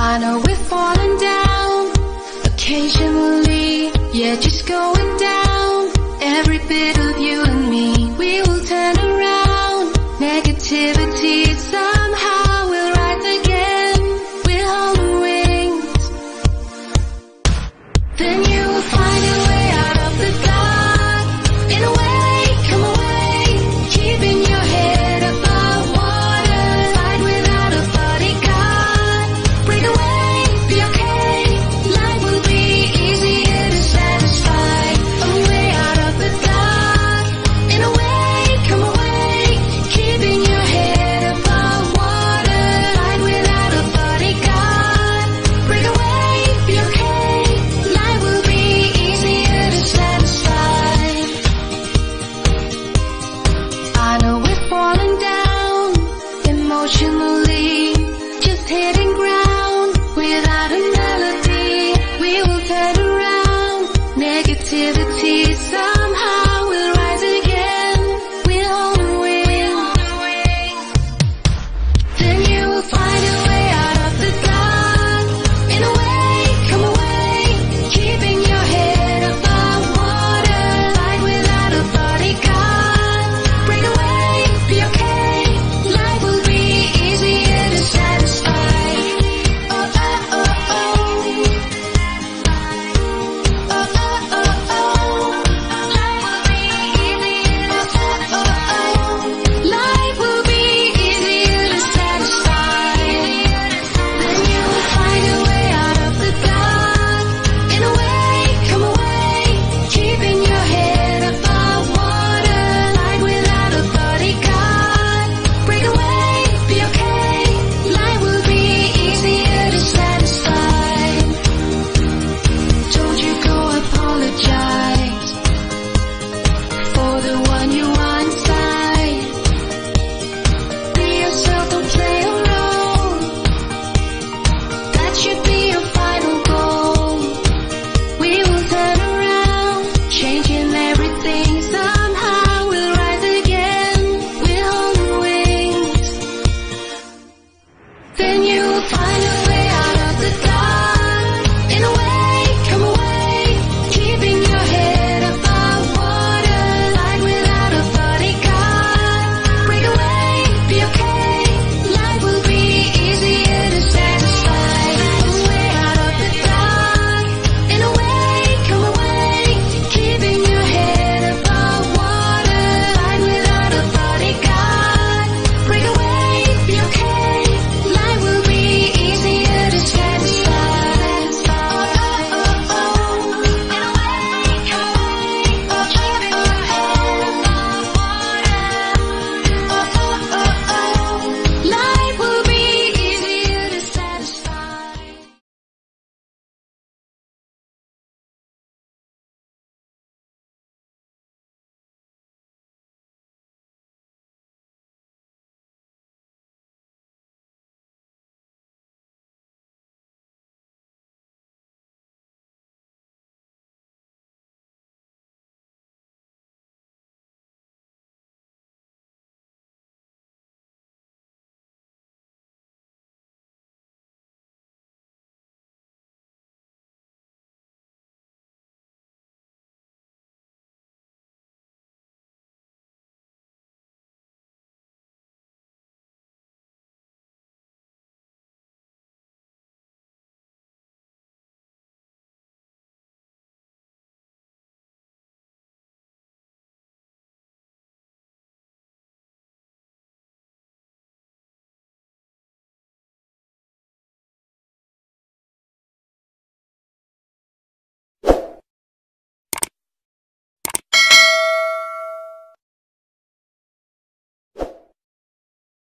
I know we're falling down. Occasionally, yeah, just going down. Every bit of you and